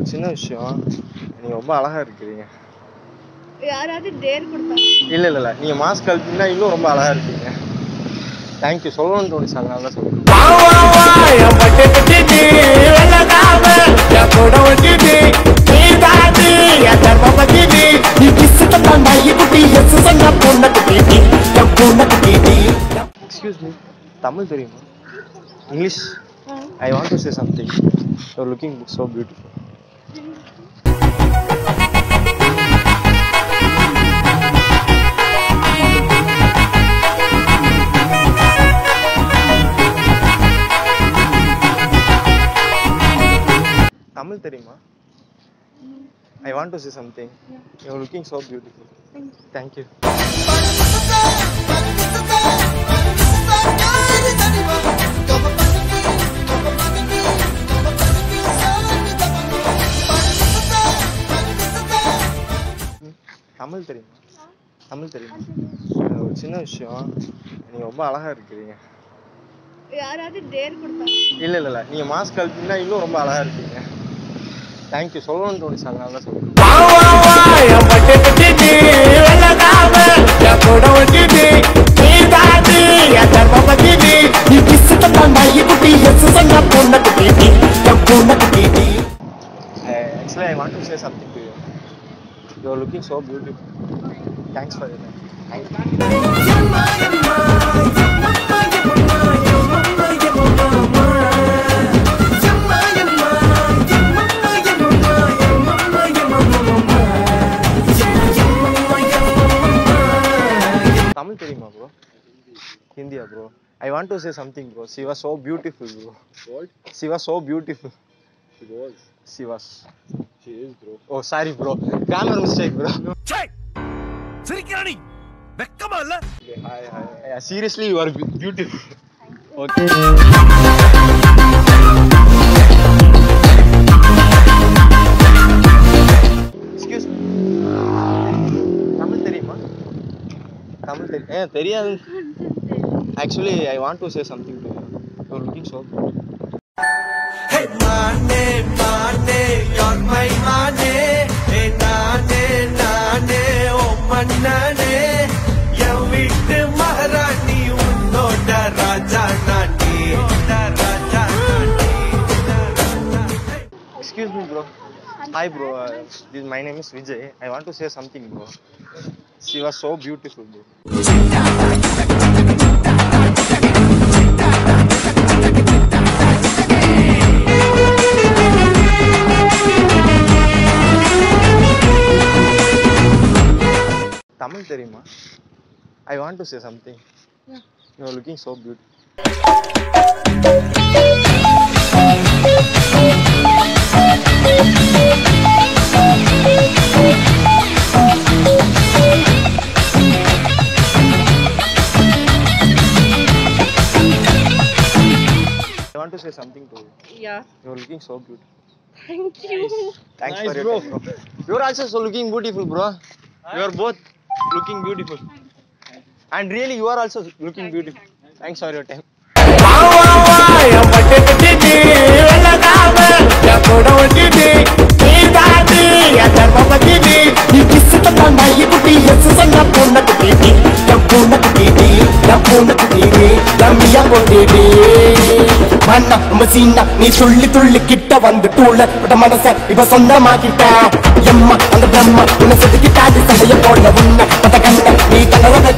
ஒரு சின்ன விஷயம். நீங்க ரொம்ப அழகா இருக்கிறீங்க. யாராவது டேர் கொடுத்தா? இல்ல இல்ல இல்ல. நீங்க மாஸ்க் கழட்டினா இன்னும் ரொம்ப அழகா இருக்கீங்க. தேங்க்யூ சொல்லணும்னு தோணுச்சு அதனால தான் சொல்றேன். எக்ஸ்கியூஸ் மீ தமிழ் தெரியுமா? English I want to say something your looking so beautiful Tamil தெரியுமா? I want to say something your looking so beautiful thank you Tamil தெரியுமா? தமிழ் தெரியுமா? ஒரு சின்ன விஷயம். நீங்க ரொம்ப அழகா இருக்கிறீங்க. யாராவது டேர் கொடுத்தா? இல்ல இல்ல இல்ல. நீங்க மாஸ்க் கழட்டினா இன்னும் ரொம்ப அழகா இருக்கீங்க. தேங்க்யூ சொல்லணும்னு தோணுச்சு அதனால தான் சொல்றேன் actually I want to say something to you you are looking so beautiful thanks for your thank you Tamil தெரியுமா bro ஹிந்தியா bro I want to say something bro she was so beautiful bro she was so beautiful she was oh sorry bro grammar mistake bro சிரிக்கிறானி வெக்கமா இல்ல seriously you are beautiful okay Tamil தெரியும் ஏன் தெரியாது actually I want to say something to you looking so Hey, மானே மானே you're my மானே Hey, நானே நானே ஓ மன்னனே என் வீட்டு மகாராணி உன்னோட ராஜா நானே ராஜா நானே Excuse me, bro. Hi, bro. Uh, this, my name is Vijay. I want to say something, bro. She was so beautiful, bro. Tamil தெரியுமா I want to say something you are looking so beautiful I Say something to you. Yeah. You're looking so beautiful. Thank you. Thanks Nice, for your bro. time, bro. You're also so looking beautiful, bro. You are both looking beautiful. And really, you are also looking beautiful. Thanks for your time. பூந்தட்டினே ரம்மியா கொண்டேடி மன்னா மசீனா நீ துள்ளி துள்ளி கிட்ட வந்து டூல விட மனச இப்ப சொந்தமாக்கிட்ட. எம்மா அந்த பிரம்மா உன்னை செதுக்கிட்டாடி சமைய போட உன்ன. பத கண்ண நீ தன்னதை